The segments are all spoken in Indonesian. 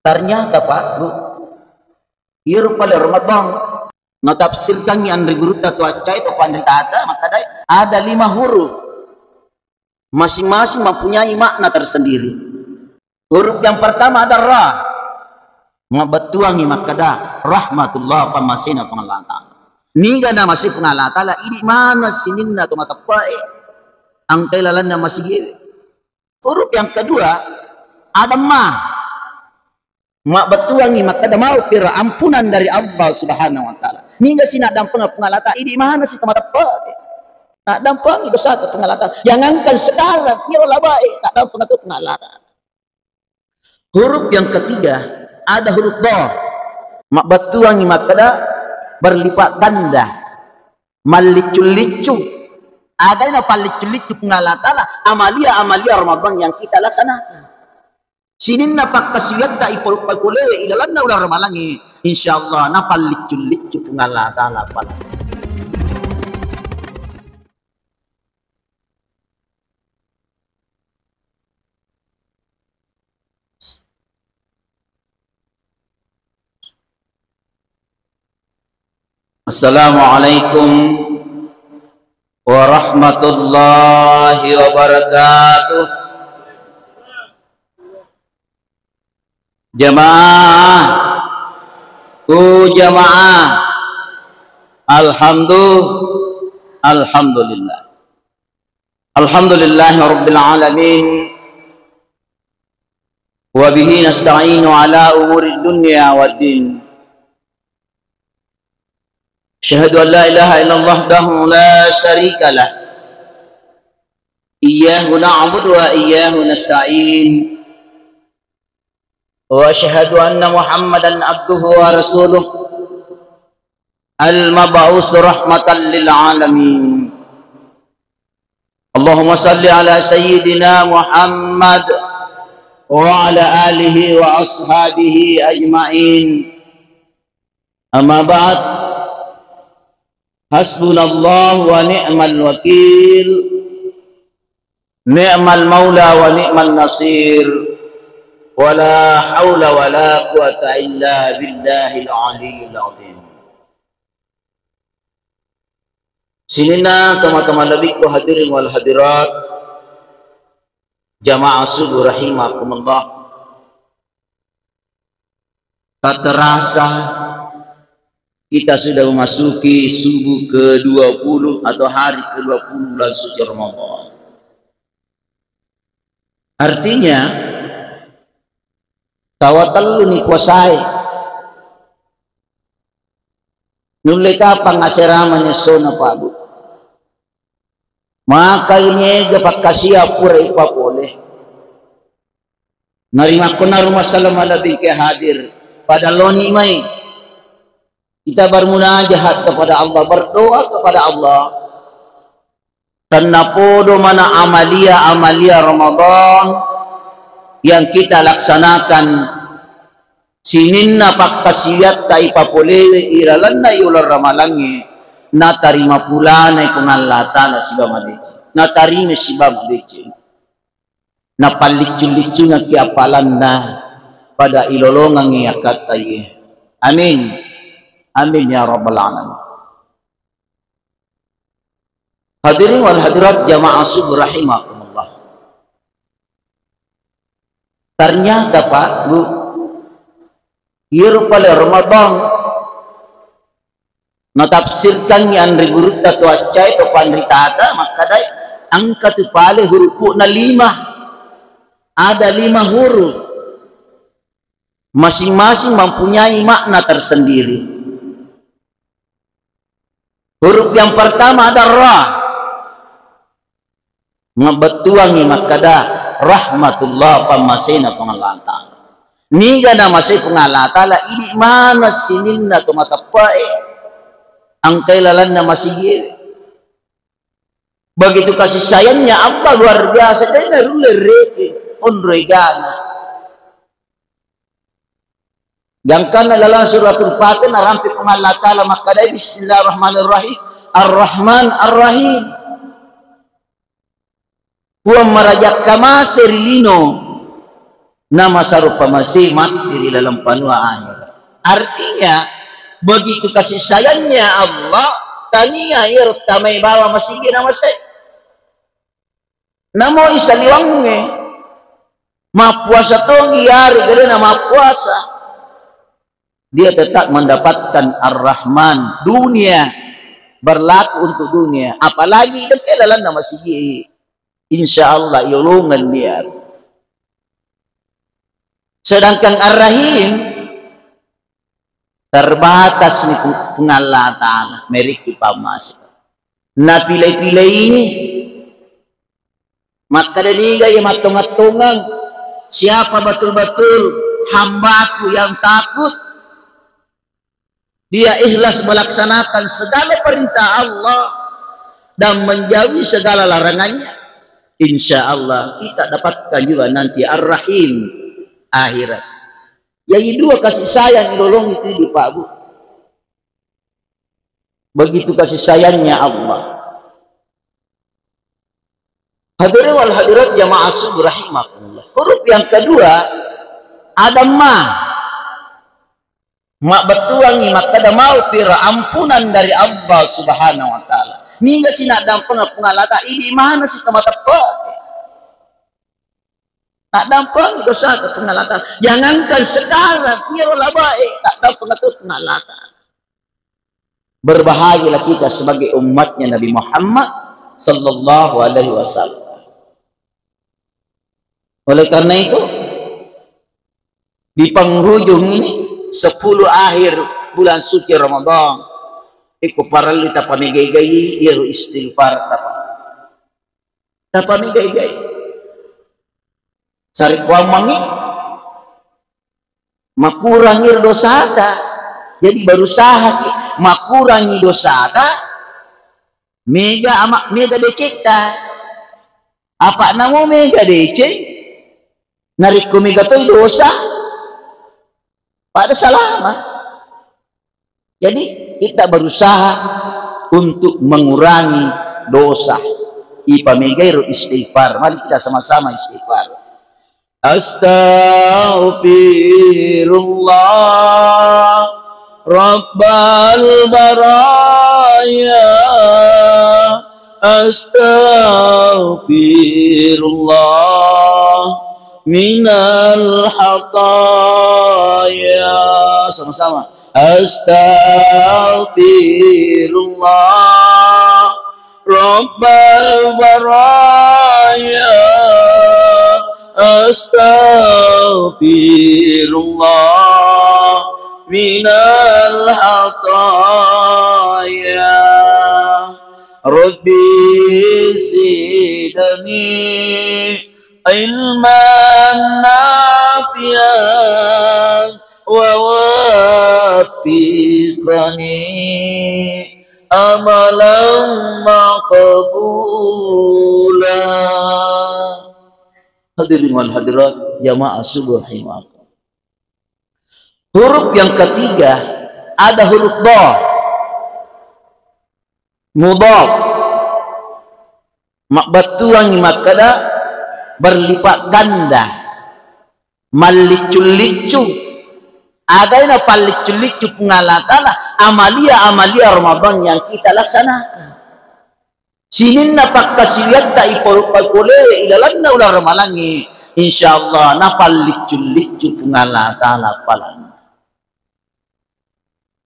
ternyata Pak Bu iru pada Ramadan natafsirkan yang guru tatu acai itu pandita maka ada lima huruf masing-masing mempunyai makna tersendiri. Huruf yang pertama ada ra. Ngabatuangi makada rahmatullah pamasina pengalata ni gana masih pengalata lah ini mana sinin atau mata pae ang kailalan na masih huruf yang kedua ada ma mak batuangi makada mau pira ampunan dari Allah subhanahu wa ta'ala. Ni gak sinadang pengalata ini mana sih mata pae tak dampangi dosa ke pengalatan. Jangankan sekarang kira baik tak dampang itu pengalatan. Huruf yang ketiga ada huruf do mak batuangi makada berlipat ganda. Malicu-licu. Ada yang palicu-licu pengalatala amalia amalia Ramadan yang kita laksanakan sinin na pakasiyat ta ipulkulewe ilalan na ular ramalangi insyaallah na palicu-licu pengalatala pala Assalamualaikum warahmatullahi wabarakatuh. Jamaah, ku jamaah, alhamdulillah, alhamdulillah, alhamdulillah rabbil alamin. Wabihi nasta'inu ala umuri dunya wa din. أشهد أن لا إله إلا الله وحده لا شريك له إياه نعبد وإياه نستعين وأشهد أن محمدا عبده ورسوله المبعوث رحمة للعالمين. اللهم صل على سيدنا محمد وعلى آله وأصحابه أجمعين. أما بعد حسبنا الله ونعم الوكيل. نعم المولى ونعم النصير. Hawla wa la quwata illa billahil aliyil azim Sinina teman-teman lebih ku hadirin wal hadirat. Jamaah subuh rahimakumullah. Tak terasa kita sudah memasuki subuh ke-20 atau hari ke-20 bulan suci Ramadan. Artinya tawakal ni kuasai. Nulai kapang asirama sona pagu. Maka ini gapak kasih pura ipa boleh. Narima ko na rumah salam alabing ke hadir pada loni may kita bermunajahat kepada Allah, berdoa kepada Allah. Karena podo mana amalia-amalia Ramadan yang kita laksanakan. Sininna pakkasiyat ipapolewe iralanna yular ramalangi na tarima pulana ikungalata na siba madeci na na na kiapalan na pada ilolongang iyakat tayo amin. Amin ya rabbal alamin. Hadirin wal hadirat jamaah subuh rahimakumullah. Ternyata Pak Bu, pada Ramadan. Natafsirkan yang rigurut tatu acai to pandritata maka dai angka tu pale huruf na lima. Ada lima huruf masing-masing mempunyai makna tersendiri. Huruf yang pertama ada ra. Ngabetuangi makada rahmatullah pamasina pengalata. Niga na masih pengalata la ini mana sinin na tumatapae. Ang kailalan na masih Begitu kasih sayangnya apa luar biasa. Dia narulir reke. Unregana. Yang kan adalah suratul Fatih narampi kung Allah Ta'ala makadai Bismillahirrahmanirrahim Ar-Rahman Ar-Rahim Huwa marajak kama serilino nama sarupa masih mati di dalam panua air. Artinya begitu kasih sayangnya Allah tania tamai bawa masih nama saya namo isaliwange ma puasa tongi hari gede nama puasa. Dia tetap mendapatkan ar-Rahman dunia. Berlaku untuk dunia. Apalagi dekelan nama sigi insya Allah yulungan dia. Sedangkan ar-Rahim terbatas ni pengalah ta'ala meriki pamas na pilih-pilih ini maka daniga yang matung-atungan siapa betul-betul hambaku yang takut? Dia ikhlas melaksanakan segala perintah Allah dan menjauhi segala larangannya. Insya Allah kita dapatkan juga nanti Ar-Rahim akhirat. Jadi dua kasih sayang nolong itu di Pak Bu. Begitu kasih sayangnya Allah. Hadirin wal hadirat jamaah subuh rahimakumullah. Huruf yang kedua ada ma mak betuangi mak kada mau pira ampunan dari Allah subhanahu wa ta'ala ni ga sina dampang pengalata ini mana si kama tepat tak dampang dosa ke pengalata jangankan sekarang lah baik tak dampang itu pengalata berbahagialah kita sebagai umatnya Nabi Muhammad sallallahu alaihi wasallam. Oleh karena itu di penghujung ini sepuluh akhir bulan suci Ramadan iku paralita pamigay-gay iru istighfar tapa. Tapa migay-gay sari mangi makurangi dosa ta. Jadi berusaha ki makurangi dosa ta mega ama mega decek ta. Apa namo mega decek? Narik mega to dosa. Pada selama. Jadi kita berusaha untuk mengurangi dosa. Ipamigairu istighfar. Mari kita sama-sama istighfar. Astaghfirullah Rabbal baraya Astaghfirullah minal hataya sama-sama أستغفر الله. رب البرايا. أستغفر الله من الخطايا. ربي زدني علما نافيا ووعيا ووفقني عملا مقبولا Hadirin wal hadirat jamaah subuh rahimakum. Huruf yang ketiga ada huruf do. Mudhaf. Mak batuang makada berlipat ganda malicu-licu ada yang palicu-licu pengalatala amalia-amalia Ramadan yang kita laksanakan. Sinin na pagkasiyat ta ipolpagkule ilalan na ulang ramalangi. Insyaallah na palicu-licu pengalatala palan.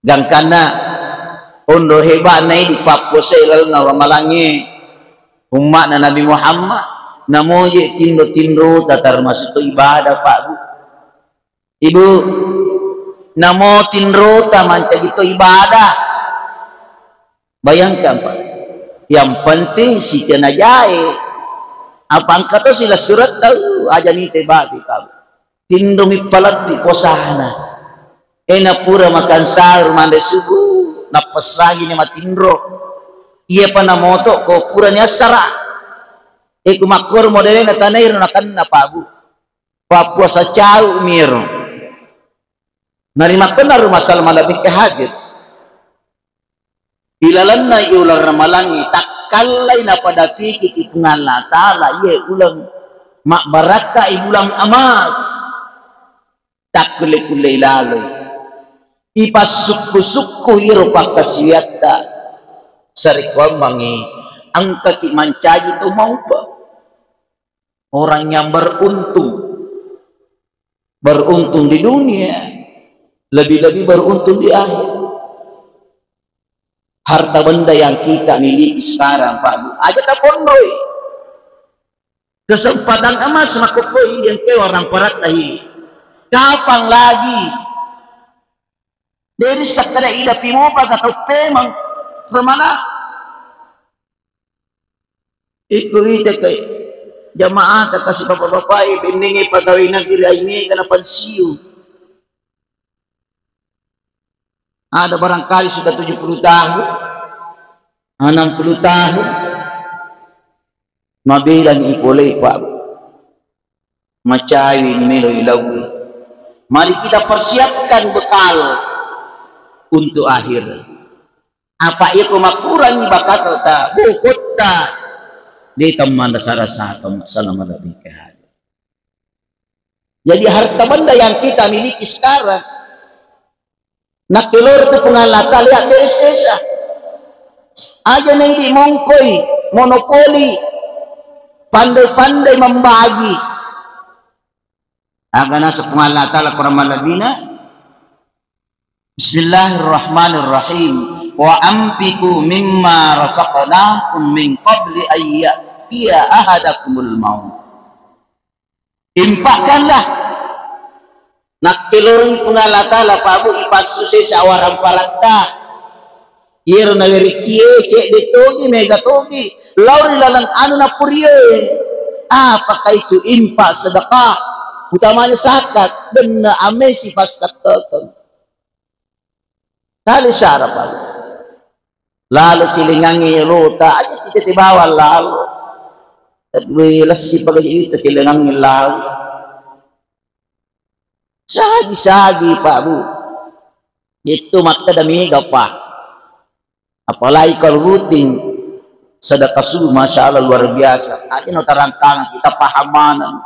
Gang kana undo hebat na di papose ilalan na ramalangi umat na Nabi Muhammad namo ye tindo tindo tatar masuk ibadah pak bu. Ibu namo tindo tamanca gitu ibadah. Bayangkan pak. Yang penting si kena jahe apa angkat tuh sila surat tahu aja nih kau tindo mi palat di kosana ena pura makan sahur mande subuh na pesagi ni matindro iya pa na moto ko pura niya sarah iku makur tanay na kan na pabu papua sa chau miro narimakan na rumasal malabing kahagit ilalan na iulang ramalangi takalay na padapiki ipngala tala ye ulang. Mak baraka ibulang amas. Tak kule-kule laloy ipasukku-sukku irupa kasiyata sarikwa mangi ang kati mancaji itu mau ba orang yang beruntung. Beruntung di dunia lebih-lebih beruntung di akhir. Harta benda yang kita miliki sekarang Pak Bu. Aja tak pondoi. Kesempatan emas makukoi yang ke orang perat tahi kapan lagi? Dari sakada ida pimopa atau pemang. Bermana? Iku ite kay jamaah kata si bapak-bapak bendingi pagawinan diri ini karena pensiu ada barangkali sudah 70 tahun. 60 tahun. Mabilang ikulay pak. Macawi melo ilawi mari kita persiapkan bekal untuk akhir. Apa itu makurang bakat ta bukut ta. Di teman dasar satu salam lebih jadi harta benda yang kita miliki sekarang nak telur itu pengalata lihat dari sesa aja nih di mongkoi monopoli pandai-pandai membagi agana sepengalata lah para malabina Bismillahirrahmanirrahim. Wa ampiku mimma rasaqnakum min qabli ayyatiya ahadakumul maut. Impakkanlah nak tiluring punala tala pabu ipasuse sa awaran parata. Yer na wirikie cek detogi mega togi. Lauri lalang anu na purye. Apakah itu impak sedekah? Utamanya zakat. Benar amesi pas zakatkan. Kali syarap lalu. Lalu cilingangi luta aja kita tibawa lalu. Tapi lesi pagi itu cilingangi lalu. Sagi-sagi Pak Bu. Itu maka demi apa? Apalagi kalau rutin sedekah subuh Masya Allah luar biasa. Aja notarangkang kita pahamanan.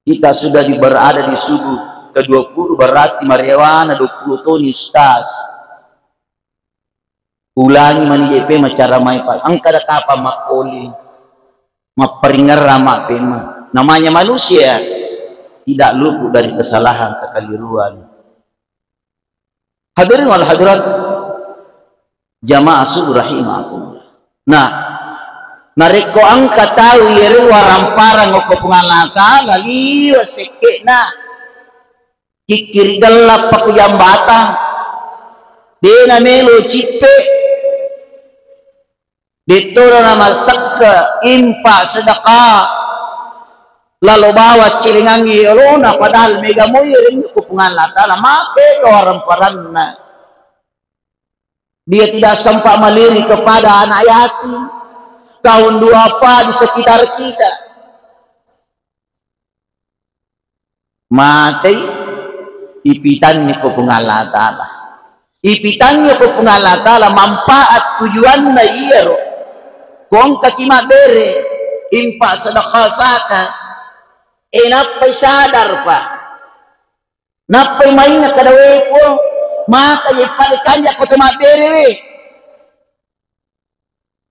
Kita sudah berada di subuh ke 20 berarti mariwana 20 tahun ustaz ulangi mani JP macara mai pak angkada kapa makoli maperingar rama pema namanya manusia tidak luput dari kesalahan kekeliruan. Hadirin wal hadirat jamaah subuh rahimakumullah. Nah nareko angka tahu yeri waramparang ngoko pengalaka lagi waseke nah kikiri gelap paku jambatan dena melo cipe. Ditura nama sakka impa sedekah lalu bawa cilingangi lona padahal mega moyirin kupungan latala make orang paranna dia tidak sempat melirik kepada anak yatim. Kaum dua apa di sekitar kita. Mati ipitannya ko pungala ta'ala ipitannya ko pungala ta'ala manfaat tujuan na iyaro kung kakima bere impa sedekah saka eh napay sadar pa napay main na kadawe ko maka ipalikannya ko tumabere we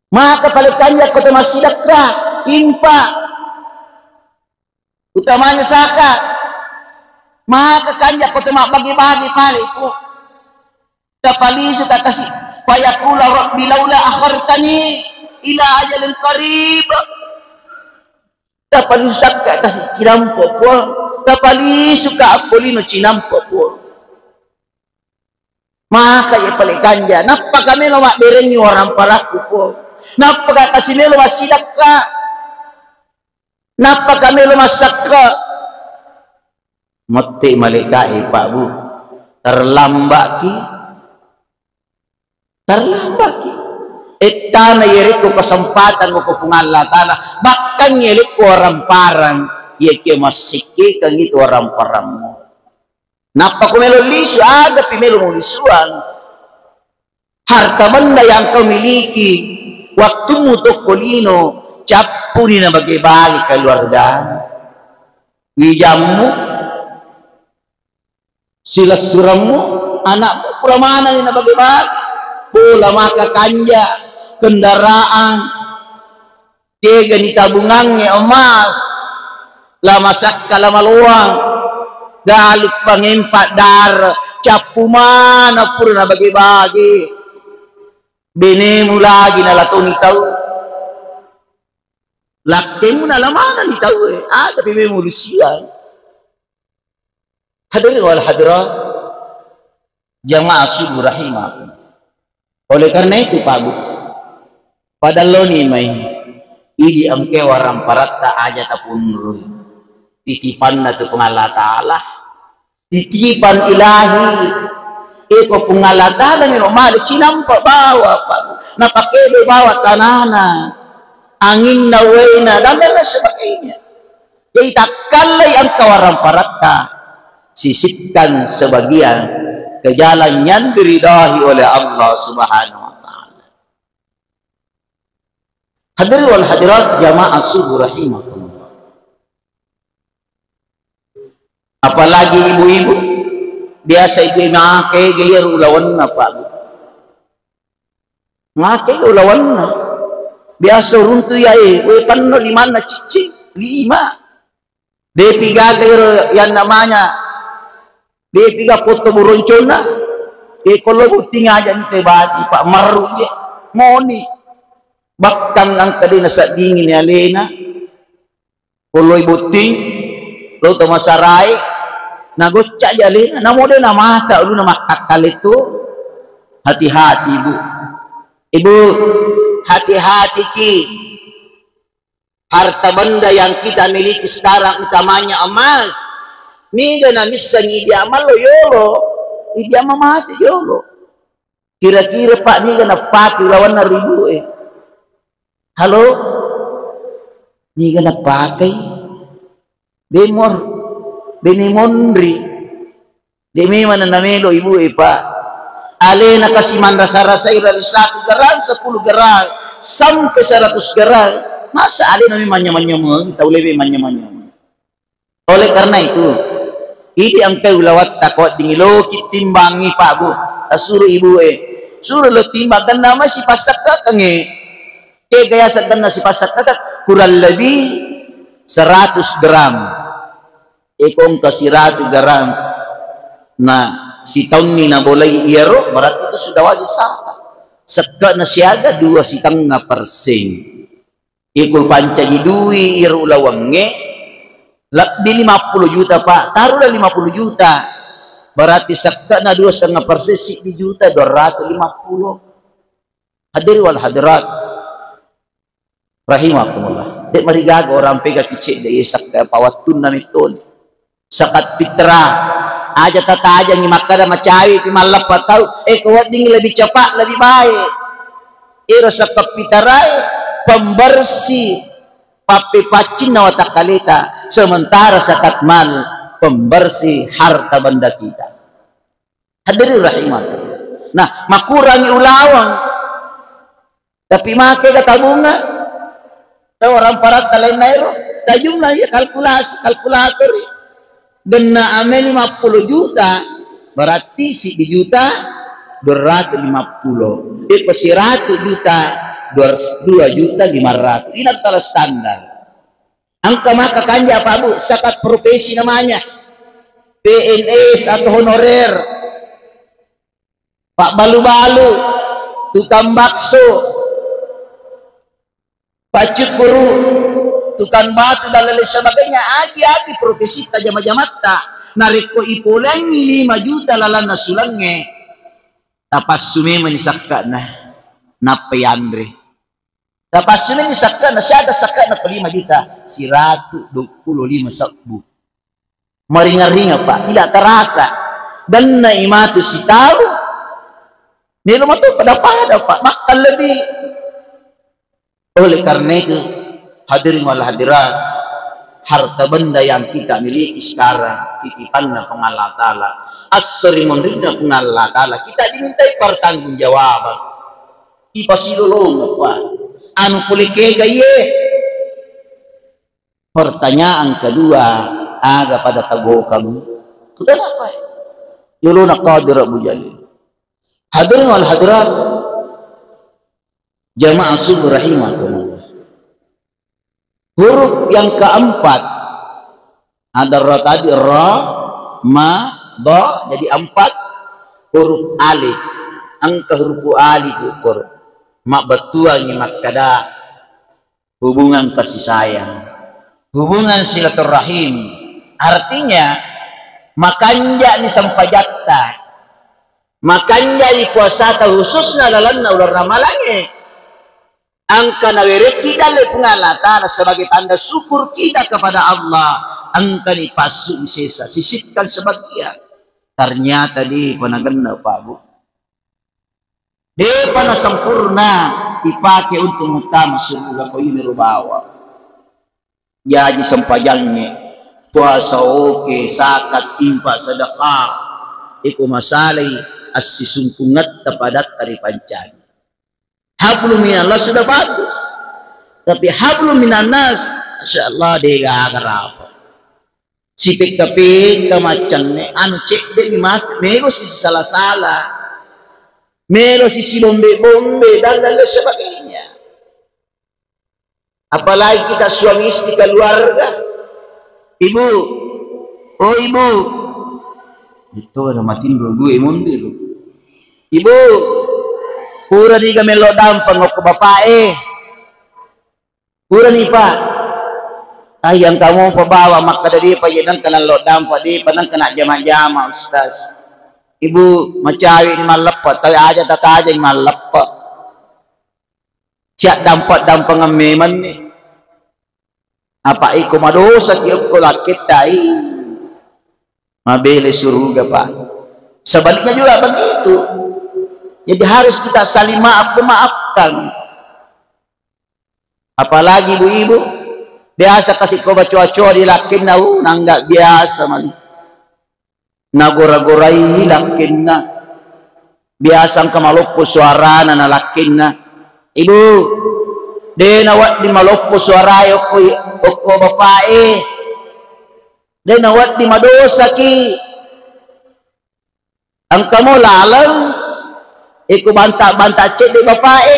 maka palikannya ko tumasidakra impa. Utamanya saka. Maka kanya ko tuma bagi-bagi pali ko kapaliso tatasi payakula rabbi laula akhartani ila ajalin qarib kapaliso sakka tasi cinampo po kapaliso ka apolino cinampo po maka ya pali kanya napa kami lo mak berengi orang paraku po napa ka kasih lo masidak ka napa kami lo masakka mati malikai Pak Bu. Terlambat ki terlambat ki itana yeriku kesempatan ko pungalla tala bahkan yelik orang parang. Ye ke masiki kang itu orang parang mo napa ko melo lisu? Ada pimelo mo lisuan. Harta benda yang kau miliki. Waktumu to kolino capuri na bagi-bagi keluarga wijammu. Silas suramu anakmu pula mana ini bagaimana pula maka kanja kendaraan. Tiga ni tabungannya emas. Lama sakka lama luang. Galuk pangimpat dar capu mana pura bagi-bagi. Benemu lagi nalatoni tahu. Laktemu nalamana ni tahu eh. Ah tapi memang lusia hadirin wal hadirat jamaah subuh rahimah. Oleh karena itu Pak pada lo nih mai ini angke waram paratta aja tapun titipan na tu pengala ta'ala titipan ilahi. Iko pengala ta'ala ni rumah cinampa bawa Pak. Napakede bawa tanana angin na wena dan lain sebagainya. Jadi tak kalai ang kawaran paratta. Sisipkan sebagian ke jalan yang diridahi oleh Allah subhanahu wa ta'ala hadir wal hadirat jamaah subuh rahimahullah apalagi ibu-ibu? Biasa ibu ngake gaya ulawan pak. Ngake ulawan biasa runtu ya eh we panno lima na cici? Lima depi gagay yan namanya depi ga foto buroncona e kalau buti aja ni tebati pak. Maru je. Moni bakkan ang kadina sa dingin ni alena kalau buti lo to masarai nagocca aja alena namo de na mata lu na makakal itu hati-hati ibu. Ibu hati-hati ki. Harta benda yang kita miliki sekarang utamanya emas. Niga na misa ni dia malo yolo dia mati yolo kira-kira pak niga na pati lawan na ribu eh halo? Niga na pakai? Bemor benimondri demi mana namelo ibu eh pak. Ale na kasi man rasa-rasa irali satu geran sepuluh geran sampai seratus geran masa ale nami manya-manya kita lebih manya-manya oleh karena itu ini ang kau lawat takot dingilo kitimbangi pak bu. Suruh ibu eh. Suruh lo timbang kan nama si pasak kange ke gaya segan si pasak kakak kurang lebih 100 gram. Ekong kasih ratu gram nah si tahun ni na boleh iero berarti itu sudah wajib saka seka na siaga dua si tengah persen ikul panca idui iero lawange di 50 juta pak. Taruhlah 50 juta. Berarti seka na dua setengah persen si juta 250 hadir wal hadirat rahimakumullah. Dek marigaga orang pega kicik dek sakka pawatun na mitun sakat fitra aja tata aja ni makada macawi pi malap patau eh kuat ding lebih cepat lebih baik. Iro sakat fitrai pembersih. Papi pacin na kalita. Sementara sakat mal pembersih harta benda kita. Hadirin rahimat nah makurangi ulawang. Tapi make kata bunga orang parat talain nairo tajumlah ya kalkulasi kalkulator. Gena ame 50 juta berarti si juta 250 itu si ratu juta 2 juta 500 ini adalah standar. Angka maka kanja apa bu sakat profesi namanya. PNS atau honorer. Pak Balu-Balu tukang bakso Pak Cukuru tukang batu dan lain sebagainya. Agi-agi profesi tajam-jamata nariko ipulangi lima juta lalan nasulange tapas sume manisakka na nape andre? Tapas sume manisakka na siya ada sakka na lima juta. Si ratu puluh lima sabbu maringa-ringa pak. Tidak terasa. Dan na imatu si tahu. Ni rumah tu pada pada pak. Makan lebih oleh karena itu hadirin wal hadirat harta benda yang kita miliki sekarang titipan pengalah ta'ala asri menerima pengalah ta'ala kita dimintai pertanggungjawaban. Silulung apa anu pulike gaye pertanyaan kedua aga pada tago kami kita apa ya yuluna qadir Abu Jalil. Hadirin wal hadirat jamaah subuh rahimakumullah huruf yang keempat. Ada ra tadi ra ma ba jadi empat. Huruf alif. Angka huruf alif ukur. Mak betua ni kada hubungan kasih sayang. Hubungan silaturahim. Artinya makanya ni sampajatta makanya di puasa khususnya dalam ular ramalannya angka nawere kita le pengalatan sebagai tanda syukur kita kepada Allah. Angka ni pasu sisa sisipkan sebagian. Ternyata di panaganda Pak Bu? Di pana sempurna dipakai untuk utama surga ko ini rubawa. Jadi sempajangnya puasa oke sakat timpa sedekah. Iku masalai asisungkungat tepadat dari pancani hablum minallah sudah bagus tapi hablum minanas insyaallah dia gak apa sipik tapi kemacang anu cek dek mas nego si salah salah Melo sisi bombe-bombe dan lain sebagainya. Apalagi kita suami istri keluarga. Ibu, oh ibu, itu ada mati dulu mundir. Ibu, pura di kami lo dampang ke bapak eh. Pura nih pak. Ayang kamu pembawa maka dari pak? Yang kena lo dampak di panang kena jama-jama ustaz. Ibu macawi ni malappa tawi aja tata aja ni malappa siap dampak dampak ngameman ni. Apa iku madosa ki ko lakit tai mabele surga pak. Sebaliknya juga begitu jadi harus kita saling maaf memaafkan. Apalagi ibu-ibu biasa kasih kau baca-baca di lakin nau nanggak biasa man. Nagora-gorai lakinna biasang kamaloppo suara na nalakinna ibu de nawat di maloppo suara oko oko bapae. De nawat di madosa ki. Ang kamo lalang iku banta-banta cek di bapae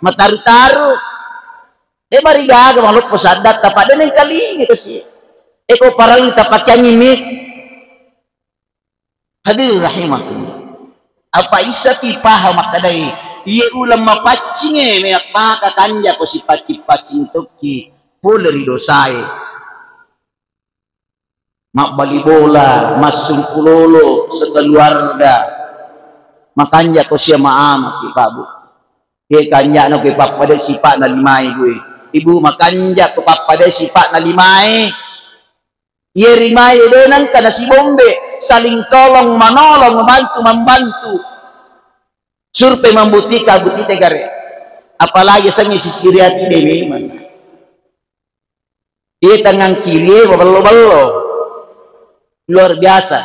mataru-taru de marigaga maloppo sadat tapat de neng kali kasi iko parang tapat kanyimik Hadir rahimakumullah. Apa isa ti paham makadai iye ulam mapacinge me maka kanja ko si paci-pacing toki pulri dosai. Mak bali bola, masung kulolo sekeluarga. Makanya ko siya maamat ki pabu. Ke kanya no ke papada sipa na limay gue. Ibu makanja ko papada sipa na limay. Ye rimay denang kana si bombe saling tolong menolong membantu membantu survei membutika buti tegare apalagi sami sisiriati dewi mana dia tangan kiri bello luar biasa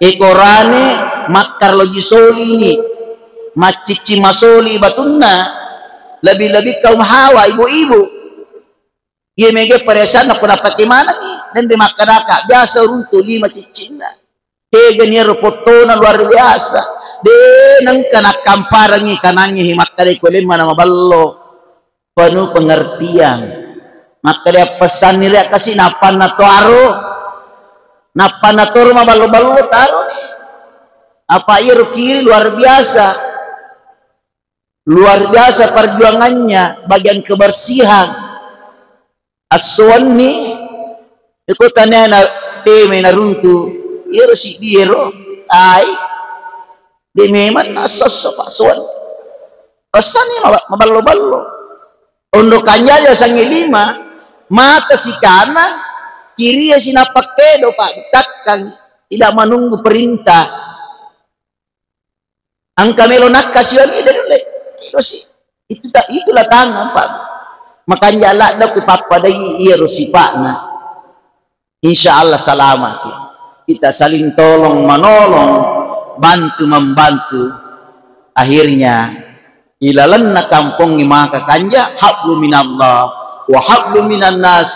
ekorane makar logi soli macici masoli batunna lebih-lebih kaum hawa ibu-ibu Ia mege peresan aku dapat di mana nih dan di makanaka biasa runtuh lima cicina Keganya na luar biasa. De nang kana kamparangi kanangi himak kali kulim mana maballo. Penuh pengertian. Maka dia pesan nilai kasih napan na. Napan na tuaro maballo-ballo taro. Apa iru kiri luar biasa. Luar biasa perjuangannya bagian kebersihan. Aswan ni ikutannya na teme na runtuh iro si diro ay di meman asas sa pasuan pasan ni mabalo-balo undo kanya dia sang lima. Mata si kanan kiri ya sinapakedo pak takkan tidak menunggu perintah ang kamelo nakasyon ida dulu itu sih. Itu tak itulah tangan pak. Lah dak papadai iro si pak na insyaallah selamat kita saling tolong menolong bantu membantu. Akhirnya ilalanna kampung maka kanja hablu minallah wa hablu minan nas.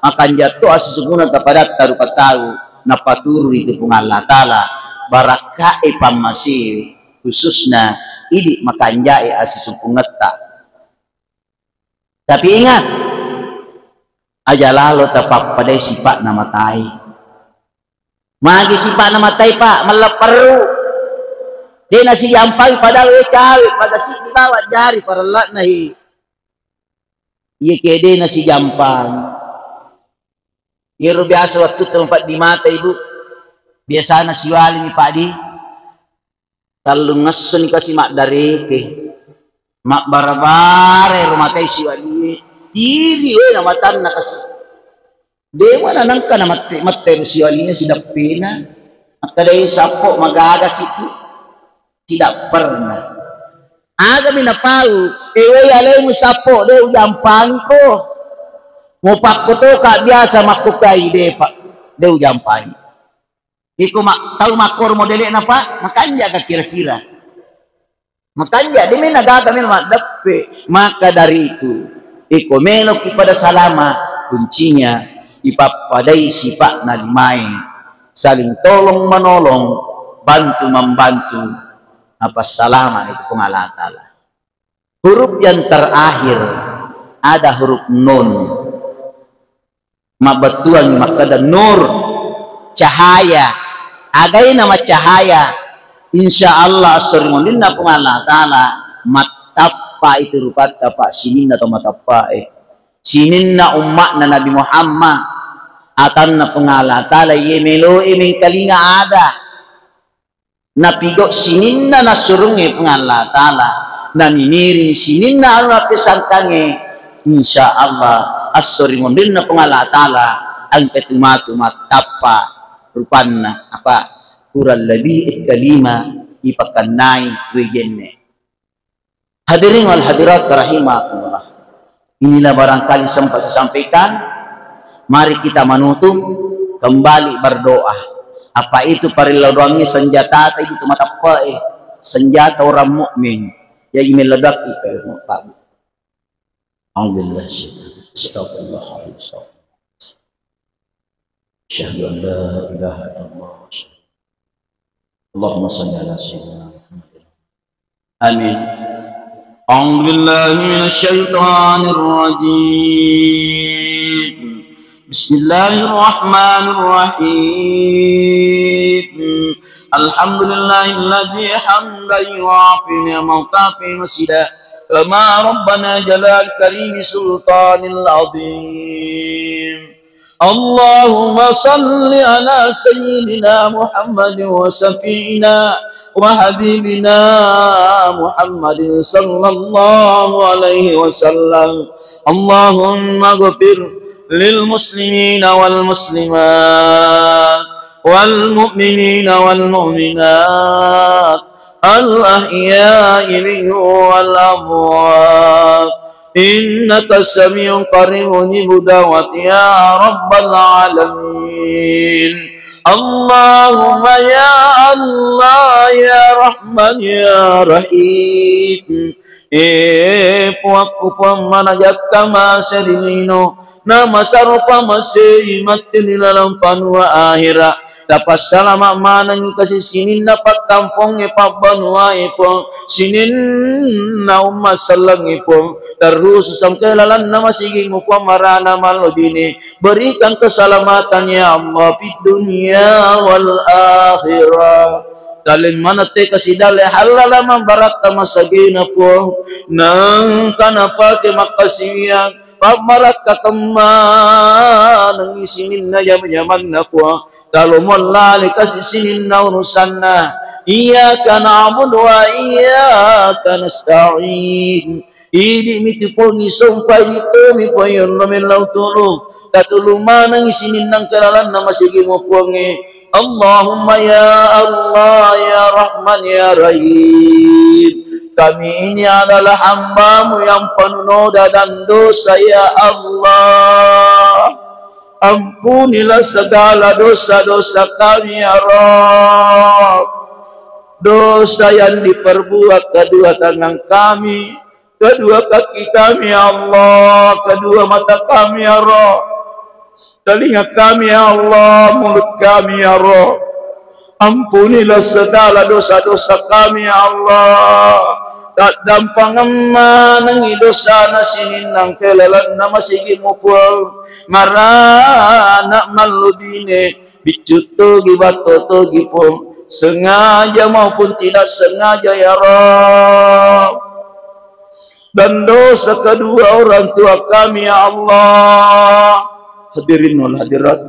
Akan jatuh sesungguhnya kepada taruh tahu napaturu itu Allah Ta'ala. Barakai masih khususnya ini makan jai asisupung ngeta. Tapi ingat aja lalu tepat pada sifat nama tai. Magi sifat nama tai pak meleperu. Dia nasi jampai padahal cawe pada si dibawa jari para nahi. Iya kede nasi jampang Iro biasa waktu tempat di mata ibu. Biasa nasi wali ni padi. Kalau ngasun kasih mak dari ke. Mak barabare rumah teh si wali. Diri we nama tanah kasih. Dewa na nangka na mate mate si wali ni sidak pina. Maka dari sapo magaga gitu. Tidak pernah. Aga minapau. Ewe yale mo sapo. Dewa jampang ko Mupak ko to ka biasa makukai de pa de ujampai. Iko mak tahu makor modele na pa makanya ka kira-kira. Makanya di mina gata min dape? Maka dari itu iko melok kepada salama kuncinya ipapadai sifat na limai saling tolong menolong bantu membantu. Apa salama itu pengalatala huruf yang terakhir ada huruf nun. Mabatuan makada nur cahaya agai nama cahaya. Insya Allah asringonina pun Allah Ta'ala matapa itu rupa tapa sinin atau matapa eh. Sinin na umat na Nabi Muhammad. Atan na pengala Ta'ala ye melo iming kalinga ada. Napigo sinin na nasurungi pengala Ta'ala. Na niniri sinin na Allah pesangkange insya Allah asori mondin na pangalatala ang ketumatu matapa rupanna apa? Kurang lebih kalima ipakannai wejenne hadirin wal hadirat rahimakumullah. Inilah barangkali sempat saya sampaikan. Mari kita menutup kembali berdoa. Apa itu pariladangi senjata? Itu mata pae senjata orang mukmin. Yang meledak itu Alhamdulillah Astagfirullahaladzim أشهد أن لا إله إلا الله اللهم صل على سيدنا محمد. آمين. أعوذ بالله من الشيطان الرجيم. بسم الله الرحمن الرحيم. الحمد لله الذي حمدا يعافي نعمه في مسجده كما ربنا جلال كريم سلطان العظيم. اللهم صل على سيدنا محمد وسفينا وحبيبنا محمد صلى الله عليه وسلم. اللهم اغفر للمسلمين والمسلمات والمؤمنين والمؤمنات الأحياء منه والأموات. إنك سميع قريب مجيب يا رب العالمين اللهم يا الله يا رحمن يا رحيم Epo pamanajat kama serimino nama sarupa masih mati di dalam panua akhirat dapat salama manang kasi sinin na pagkampong ipabanwa ipong sinin na umasalang ipong terus sam kailalan na masiging mo pamarana malodini berikan keselamatan ya Allah di dunia wal akhirah. Dalin manate kasi dali halala man barat masagina po nang kanapa ke makasiyang pamarat kateman nang isinin na yaman-yaman na po kalau mulali kasih na urusan na Iyaka na'budu wa iyaka nasta'in. Idi miti po ngisumpay dito mi po yun namin lang tulong Katuluman ang isinin ng kalalan na masigi mo po ngi Allahumma ya Allah ya Rahman ya Rahim kami ini adalah hambamu yang penuh dan dosa ya Allah Ampunilah segala dosa-dosa kami ya Rabb. Dosa yang diperbuat kedua tangan kami, kedua kaki kami ya Allah, kedua mata kami ya Rabb. Telinga kami ya Allah mulut kami ya Rabb ampunilah segala dosa-dosa kami ya Allah. Tak dampang emma nangi dosa na sininang kelalan na masigi mupul. Marana maludine bicuto gibato to gipong sengaja maupun tidak sengaja ya Rabb dan dosa kedua orang tua kami ya Allah hadirin wal hadirat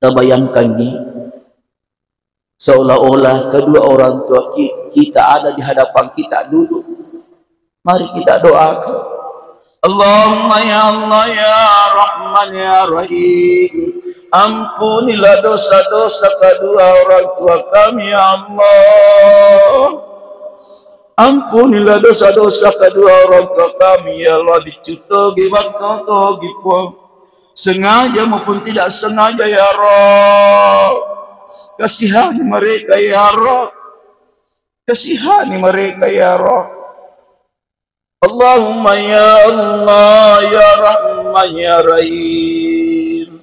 kita bayangkan ni seolah-olah kedua orang tua kita ada di hadapan kita dulu mari kita doakan. Allahumma ya Allah ya Rahman ya Rahim. Ampunilah dosa-dosa kedua orang tua kami ya Allah. Ampunilah dosa-dosa kedua orang tua kami ya Allah. Dicutogi waktu pun sengaja maupun tidak sengaja ya Allah kasihani mereka ya Allah kasihani mereka ya Allah Allahumma ya Allah ya Rahman ya Rahim.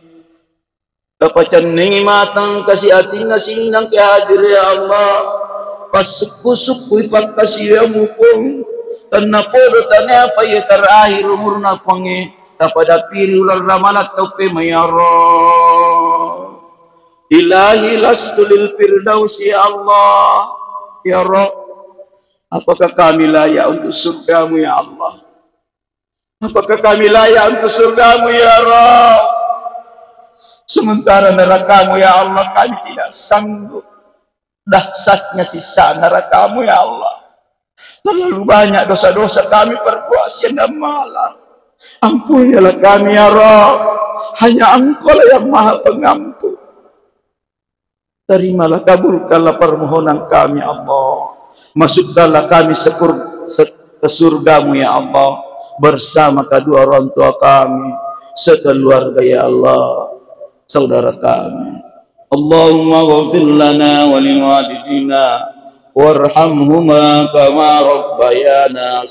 Dapat nikmatan kasih hati nasi nang kehadir ya Allah. Pasuku-suku ipagkasiyamu pong tanapodo tanya apa ya terakhir umur na tapada piri ular tau pe mayaro. Ilahi lastu lil firdausi Allah. Ya Rob apakah kami layak untuk surgamu ya Allah? Apakah kami layak untuk surgamu ya Rob? Sementara nerakamu ya Allah kami tidak sanggup. Dahsyatnya sisa nerakamu ya Allah. Terlalu banyak dosa-dosa kami perbuat siang dan malam Ampunilah kami ya Rab ya Hanya engkau lah yang maha pengampun. Terimalah kabulkanlah permohonan kami Allah. Masukkanlah kami sekur, se, ke surgamu ya Allah. Bersama kedua orang tua kami Sekeluarga ya Allah. Saudara kami. Allahumma ghafir lana wa liwalidina warhamhuma kama rabbayana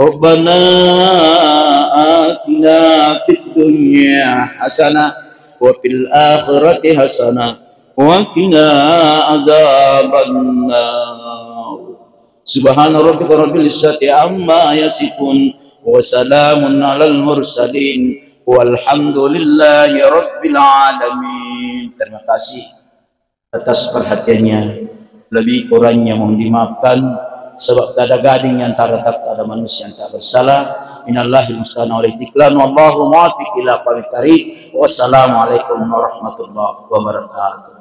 ربنا آتنا في الدنيا حسنة وفي الآخرة حسنة وقنا عذاب النار سبحان ربك رب العزة عما يصفون وسلام على المرسلين walhamdulillahi rabbil alamin terima kasih atas perhatiannya lebih kurangnya mohon dimaafkan sebab tak ada gading yang tak tak ada manusia yang tak bersalah. Minallahi musta'an oleh tiklan wallahu muwafiq ila wassalamualaikum warahmatullahi wabarakatuh